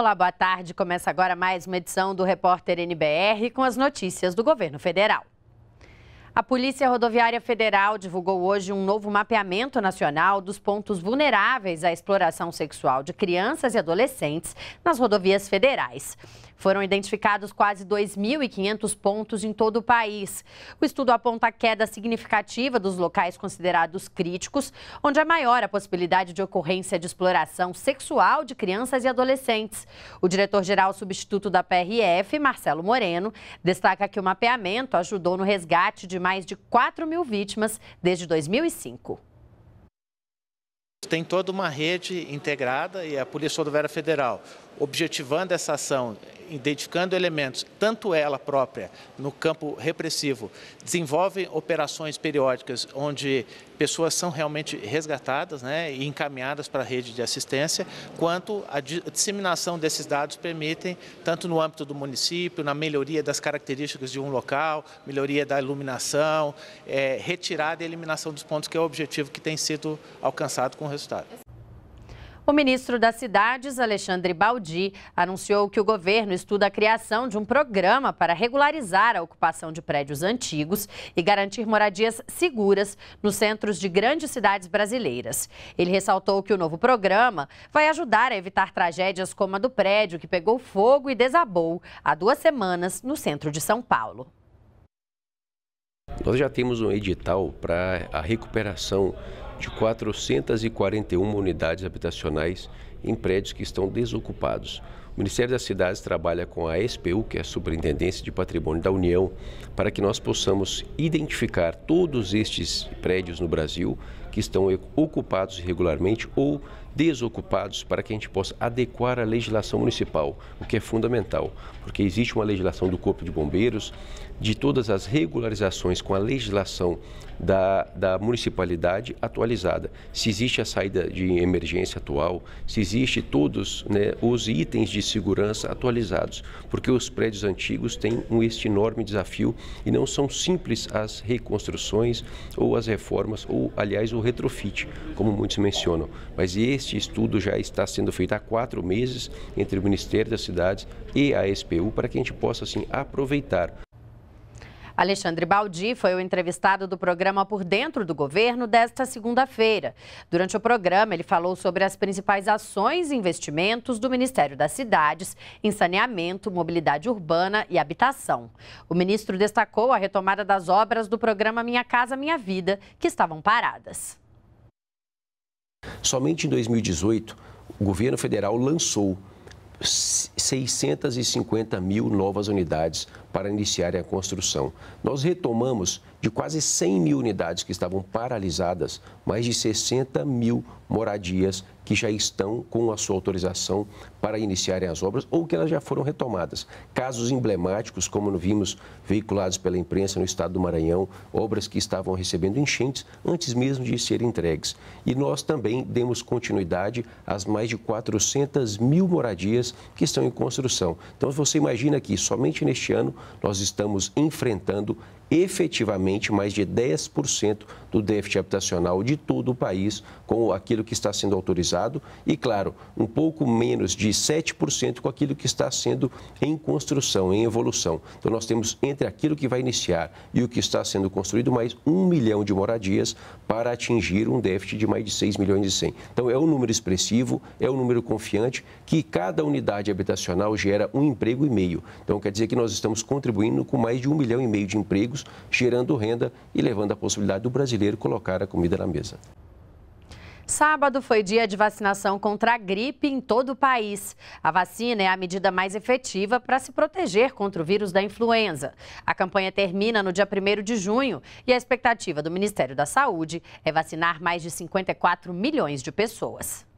Olá, boa tarde. Começa agora mais uma edição do Repórter NBR com as notícias do governo federal. A Polícia Rodoviária Federal divulgou hoje um novo mapeamento nacional dos pontos vulneráveis à exploração sexual de crianças e adolescentes nas rodovias federais. Foram identificados quase 2.500 pontos em todo o país. O estudo aponta a queda significativa dos locais considerados críticos, onde é maior a possibilidade de ocorrência de exploração sexual de crianças e adolescentes. O diretor-geral substituto da PRF, Marcelo Moreno, destaca que o mapeamento ajudou no resgate de mais de 4 mil vítimas desde 2005. Tem toda uma rede integrada e a Polícia Rodoviária Federal, objetivando essa ação identificando elementos, tanto ela própria no campo repressivo, desenvolve operações periódicas onde pessoas são realmente resgatadas né, e encaminhadas para a rede de assistência, quanto a disseminação desses dados permitem, tanto no âmbito do município, na melhoria das características de um local, melhoria da iluminação, é, retirada e eliminação dos pontos, que é o objetivo que tem sido alcançado com o resultado. O ministro das Cidades, Alexandre Baldi, anunciou que o governo estuda a criação de um programa para regularizar a ocupação de prédios antigos e garantir moradias seguras nos centros de grandes cidades brasileiras. Ele ressaltou que o novo programa vai ajudar a evitar tragédias como a do prédio que pegou fogo e desabou há duas semanas no centro de São Paulo. Nós já temos um edital para a recuperação de 441 unidades habitacionais em prédios que estão desocupados. O Ministério das Cidades trabalha com a SPU, que é a Superintendência de Patrimônio da União, para que nós possamos identificar todos estes prédios no Brasil que estão ocupados irregularmente ou desocupados para que a gente possa adequar a legislação municipal, o que é fundamental, porque existe uma legislação do Corpo de Bombeiros, de todas as regularizações com a legislação da, da municipalidade atualizada. Se existe a saída de emergência atual, se existe todos né, os itens de segurança atualizados, porque os prédios antigos têm um este enorme desafio e não são simples as reconstruções ou as reformas ou, aliás, o retrofit, como muitos mencionam. Mas este estudo já está sendo feito há quatro meses entre o Ministério das Cidades e a SPU para que a gente possa assim aproveitar Alexandre Baldi foi o entrevistado do programa Por Dentro do Governo desta segunda-feira. Durante o programa, ele falou sobre as principais ações e investimentos do Ministério das Cidades em saneamento, mobilidade urbana e habitação. O ministro destacou a retomada das obras do programa Minha Casa Minha Vida, que estavam paradas. Somente em 2018, o governo federal lançou 650 mil novas unidades para iniciarem a construção. Nós retomamos de quase 100 mil unidades que estavam paralisadas, mais de 60 mil moradias que já estão com a sua autorização para iniciarem as obras ou que elas já foram retomadas. Casos emblemáticos, como vimos veiculados pela imprensa no estado do Maranhão, obras que estavam recebendo enchentes antes mesmo de serem entregues. E nós também demos continuidade às mais de 400 mil moradias que estão em construção. Então, você imagina que somente neste ano nós estamos enfrentando efetivamente mais de 10% do déficit habitacional de todo o país com aquilo que está sendo autorizado e, claro, um pouco menos de 7% com aquilo que está sendo em construção, em evolução. Então, nós temos entre aquilo que vai iniciar e o que está sendo construído mais um milhão de moradias para atingir um déficit de mais de 6 milhões e 100. Então, é um número expressivo, é um número confiante que cada unidade habitacional gera um emprego e meio. Então, quer dizer que nós estamos contribuindo com mais de um milhão e meio de empregos gerando renda e levando a possibilidade do brasileiro colocar a comida na mesa. Sábado foi dia de vacinação contra a gripe em todo o país. A vacina é a medida mais efetiva para se proteger contra o vírus da influenza. A campanha termina no dia 1 de junho e a expectativa do Ministério da Saúde é vacinar mais de 54 milhões de pessoas.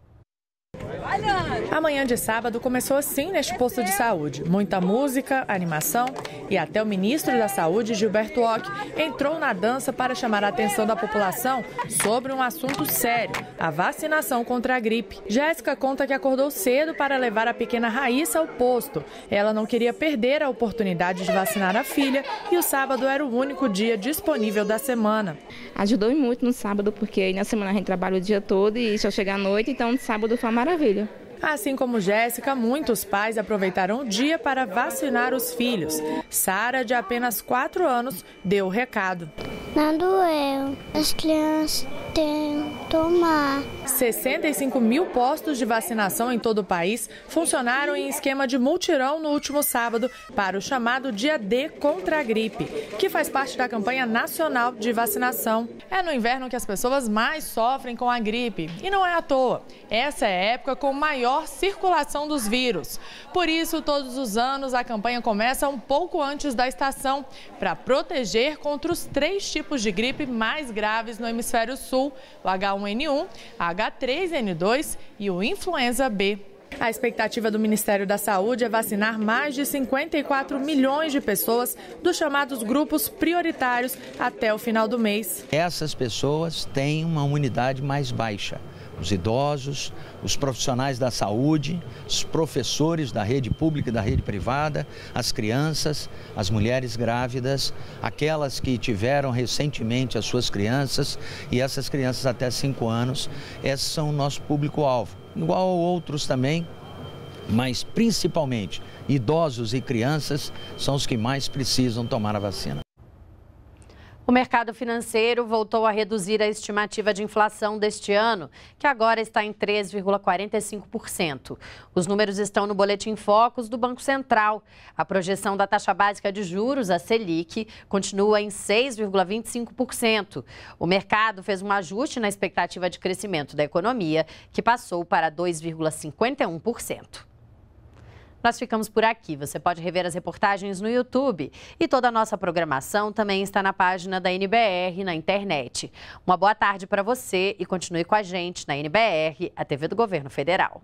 A manhã de sábado começou assim neste posto de saúde. Muita música, animação e até o ministro da Saúde, Gilberto Ock, entrou na dança para chamar a atenção da população sobre um assunto sério, a vacinação contra a gripe. Jéssica conta que acordou cedo para levar a pequena Raíssa ao posto. Ela não queria perder a oportunidade de vacinar a filha e o sábado era o único dia disponível da semana. Ajudou muito no sábado, porque na semana a gente trabalha o dia todo e só chega à noite, então no sábado foi uma maravilha. Assim como Jéssica, muitos pais aproveitaram o dia para vacinar os filhos. Sara, de apenas 4 anos, deu o recado. Não doeu. As crianças têm tomar. 65 mil postos de vacinação em todo o país funcionaram em esquema de multirão no último sábado para o chamado Dia D contra a gripe, que faz parte da campanha nacional de vacinação. É no inverno que as pessoas mais sofrem com a gripe e não é à toa. Essa é a época com maior circulação dos vírus. Por isso, todos os anos a campanha começa um pouco antes da estação para proteger contra os três tipos tipos de gripe mais graves no hemisfério sul: o H1N1, H3N2 e o influenza B. A expectativa do Ministério da Saúde é vacinar mais de 54 milhões de pessoas dos chamados grupos prioritários até o final do mês. Essas pessoas têm uma imunidade mais baixa os idosos, os profissionais da saúde, os professores da rede pública e da rede privada, as crianças, as mulheres grávidas, aquelas que tiveram recentemente as suas crianças e essas crianças até 5 anos, esses são o nosso público-alvo. Igual outros também, mas principalmente idosos e crianças são os que mais precisam tomar a vacina. O mercado financeiro voltou a reduzir a estimativa de inflação deste ano, que agora está em 3,45%. Os números estão no Boletim Focus do Banco Central. A projeção da taxa básica de juros, a Selic, continua em 6,25%. O mercado fez um ajuste na expectativa de crescimento da economia, que passou para 2,51%. Nós ficamos por aqui. Você pode rever as reportagens no YouTube. E toda a nossa programação também está na página da NBR na internet. Uma boa tarde para você e continue com a gente na NBR, a TV do Governo Federal.